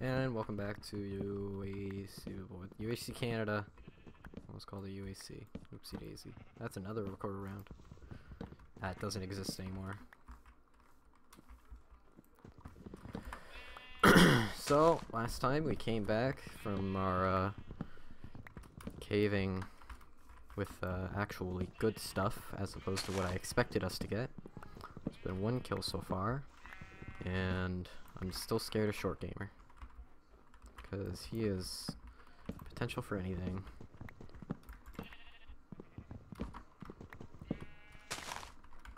And welcome back to UHC, UHC Canada. Called the UHC. Oopsie daisy. That's another recorder round. That doesn't exist anymore. so, last time we came back from our uh, caving with uh, actually good stuff as opposed to what I expected us to get. It's been one kill so far, and I'm still scared of Short Gamer because he is potential for anything.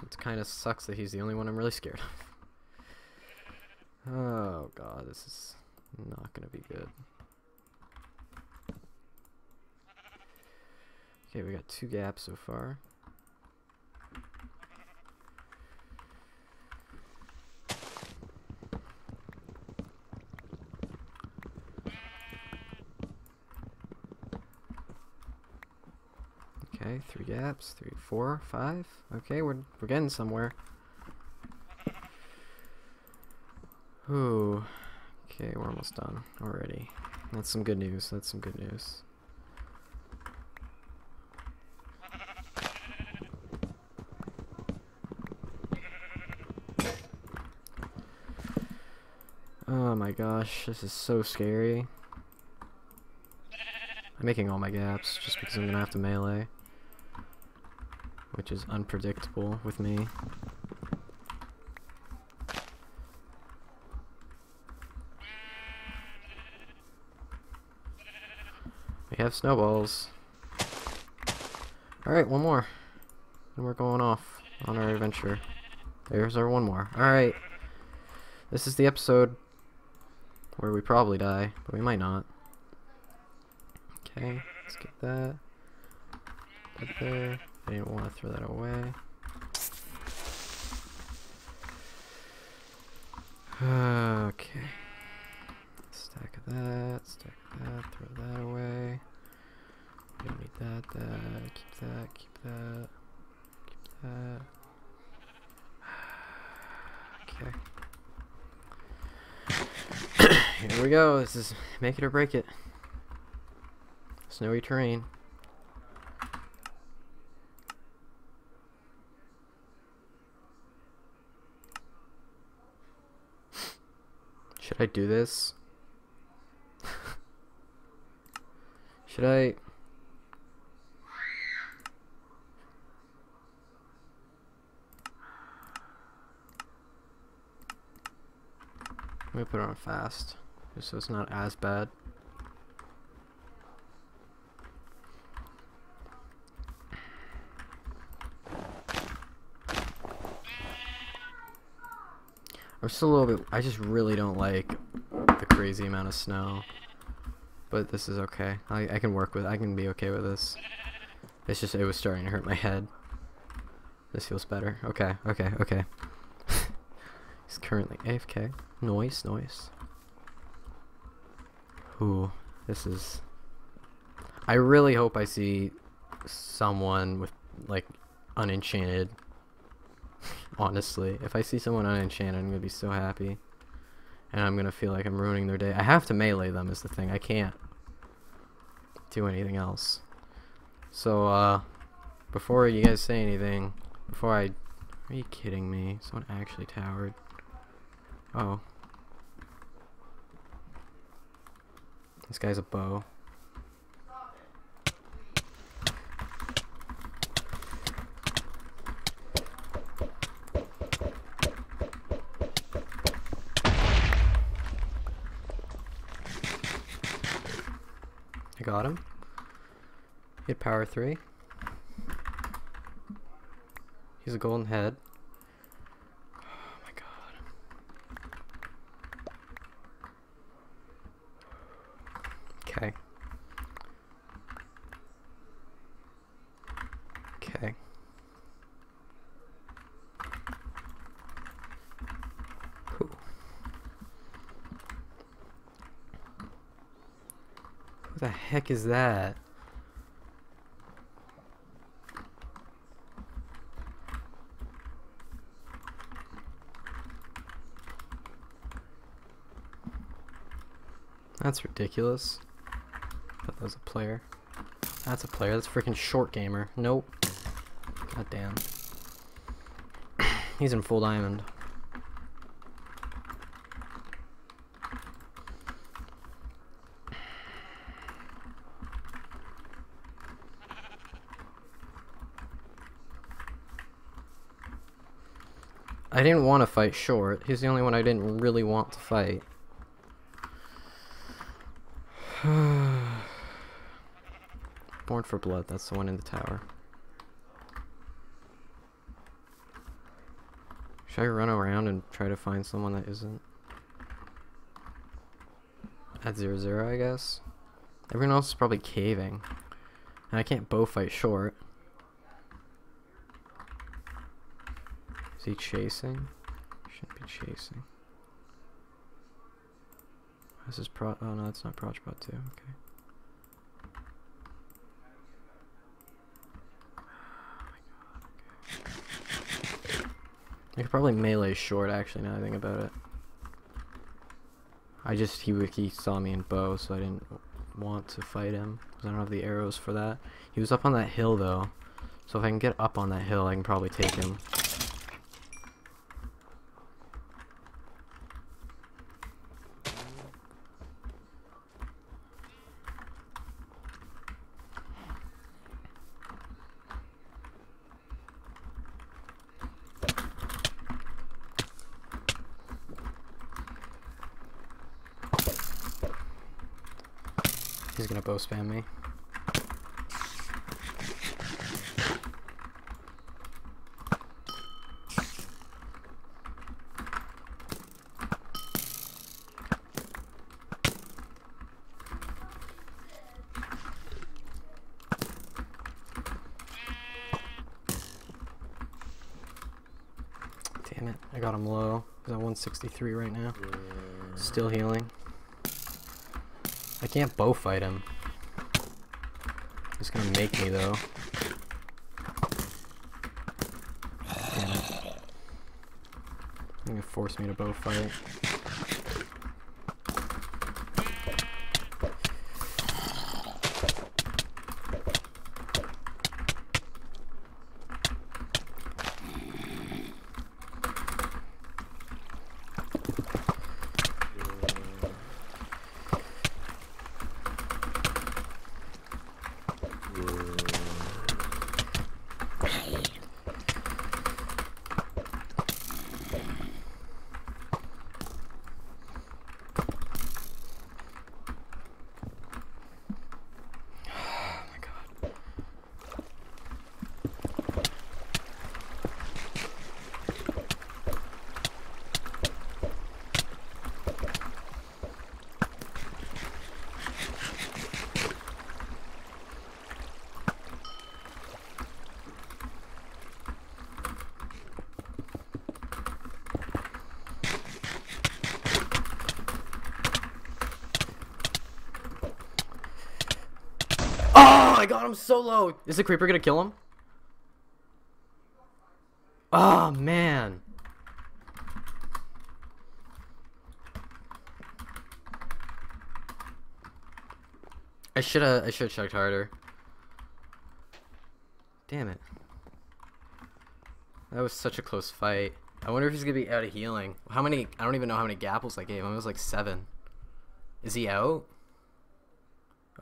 It kind of sucks that he's the only one I'm really scared of. Oh god, this is not gonna be good. Okay, we got two gaps so far. Gaps, three, four, five. Okay, we're we're getting somewhere. Ooh. Okay, we're almost done already. That's some good news. That's some good news. Oh my gosh, this is so scary. I'm making all my gaps just because I'm gonna have to melee. Which is unpredictable with me. We have snowballs. Alright, one more. And we're going off on our adventure. There's our one more. Alright. This is the episode where we probably die, but we might not. Okay, let's get that. Put there. I didn't want to throw that away. Okay. Stack that, stack that, throw that away. We don't need that, that, keep that, keep that, keep that. Okay. Here we go. This is make it or break it. Snowy terrain. Should I do this? Should I? Let me put it on fast, just so it's not as bad. I'm still a little bit. I just really don't like the crazy amount of snow. But this is okay. I, I can work with I can be okay with this. It's just it was starting to hurt my head. This feels better. Okay, okay, okay. He's currently AFK. Noise, noise. Ooh, this is. I really hope I see someone with like unenchanted. Honestly, if I see someone unenchanted, I'm gonna be so happy, and I'm gonna feel like I'm ruining their day. I have to melee them is the thing. I can't do anything else. So, uh, before you guys say anything, before I, are you kidding me? Someone actually towered. Oh. This guy's a bow. I got him. Hit power three. He's a golden head. Oh my god. Okay. Okay. Cool. Who the heck is that? That's ridiculous. Thought that was a player. That's a player. That's a freaking short gamer. Nope. God damn. He's in full diamond. I didn't want to fight short. He's the only one I didn't really want to fight. For Blood, that's the one in the tower. Should I run around and try to find someone that isn't? At 0 0, I guess. Everyone else is probably caving. And I can't bow fight short. Is he chasing? Shouldn't be chasing. This is pro. Oh no, that's not Prochbot 2. Okay. I could probably melee short actually now I think about it. I just he he saw me in bow so I didn't want to fight him because I don't have the arrows for that. He was up on that hill though, so if I can get up on that hill I can probably take him. He's gonna bow spam me. Damn it, I got him low. He's at 163 right now. Still healing. I can't bow fight him. He's gonna make me though. Damn it. He's gonna force me to bow fight. Oh my god. My god, I got him so low. Is the creeper gonna kill him? Oh man. I should have I should have checked harder. Damn it. That was such a close fight. I wonder if he's gonna be out of healing. How many I don't even know how many gapples I gave him. It was like seven. Is he out?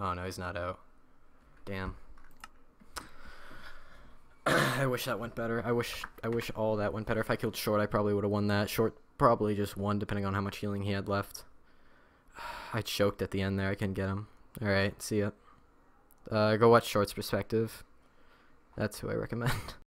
Oh no, he's not out. Damn. I wish that went better. I wish I wish all that went better. If I killed short, I probably would have won that. Short probably just won depending on how much healing he had left. I choked at the end there. I couldn't get him. All right, see ya. Uh, go watch Short's perspective. That's who I recommend.